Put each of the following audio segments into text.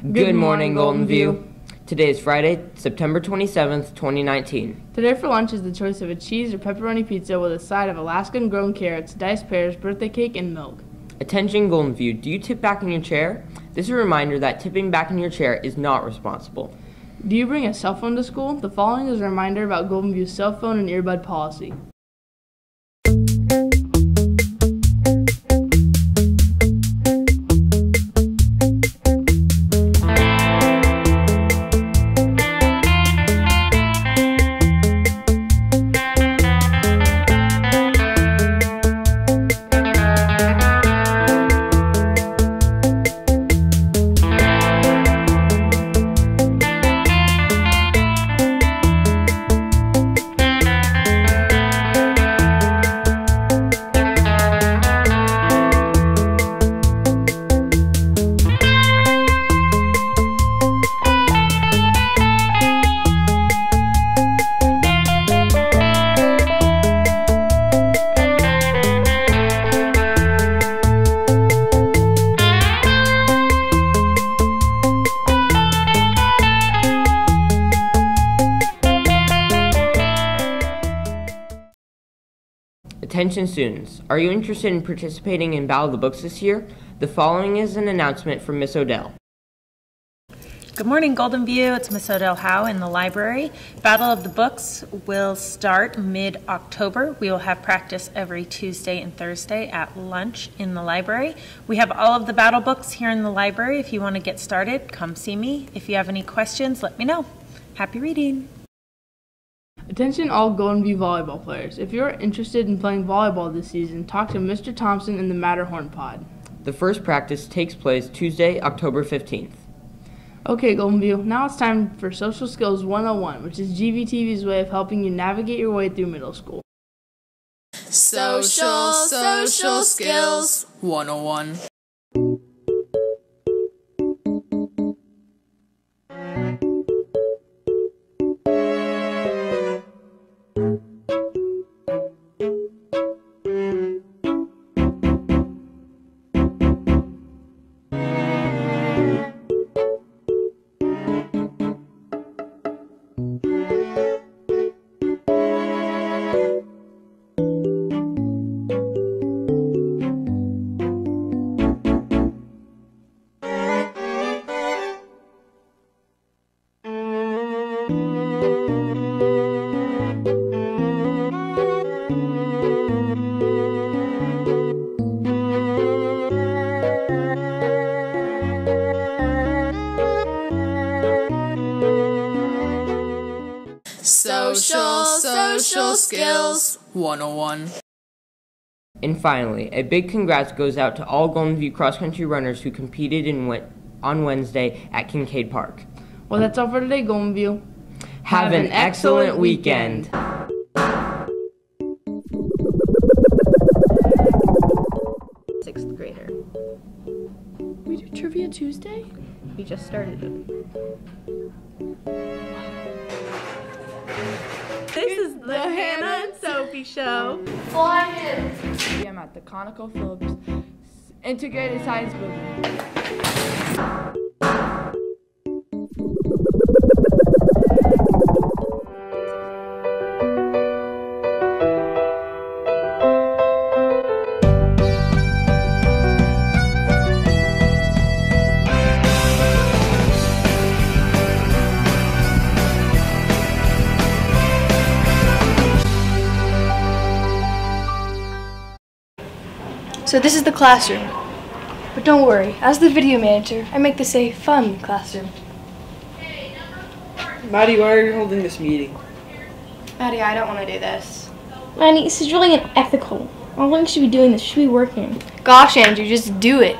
Good morning, Goldenview. Today is Friday, September 27th, 2019. Today for lunch is the choice of a cheese or pepperoni pizza with a side of Alaskan grown carrots, diced pears, birthday cake, and milk. Attention, Goldenview. Do you tip back in your chair? This is a reminder that tipping back in your chair is not responsible. Do you bring a cell phone to school? The following is a reminder about Goldenview's cell phone and earbud policy. Attention students, are you interested in participating in Battle of the Books this year? The following is an announcement from Miss Odell. Good morning, Goldenview. It's Miss Odell Howe in the library. Battle of the Books will start mid-October. We will have practice every Tuesday and Thursday at lunch in the library. We have all of the battle books here in the library. If you want to get started, come see me. If you have any questions, let me know. Happy reading. Attention all Goldenview volleyball players. If you're interested in playing volleyball this season, talk to Mr. Thompson in the Matterhorn pod. The first practice takes place Tuesday, October 15th. Okay, Goldenview, now it's time for Social Skills 101, which is GVTV's way of helping you navigate your way through middle school. Social, social skills 101. Social, social skills 101. And finally, a big congrats goes out to all Goldenview cross country runners who competed in Wed- on Wednesday at Kincaid Park. Well, that's all for today, Goldenview. Have an excellent weekend. sixth grader. We do Trivia Tuesday? We just started it. This is the Hannah and Sophie Show. I'm at the ConocoPhillips Integrated Science Building. So this is the classroom. But don't worry, as the video manager, I make this a fun classroom. Maddie, why are you holding this meeting? Maddie, I don't want to do this. Maddie, this is really unethical. I don't think you should be doing this. You should be working. Gosh, Andrew, just do it.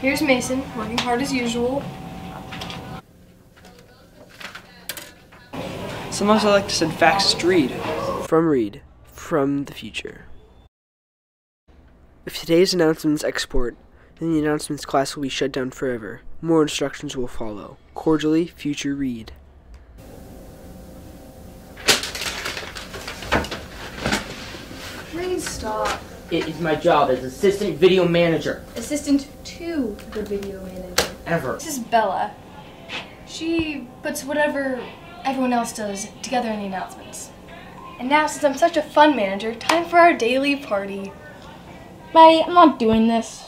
Here's Mason, working hard as usual. Sometimes I like to send faxes to Reed. From Reed. From the future. If today's announcements export, then the announcements class will be shut down forever. More instructions will follow. Cordially, Future Reed. Please stop. It is my job as assistant video manager. Assistant to the video manager. Ever. This is Bella. She puts whatever everyone else does together in the announcements. And now, since I'm such a fun manager, time for our daily party. Maddie, I'm not doing this.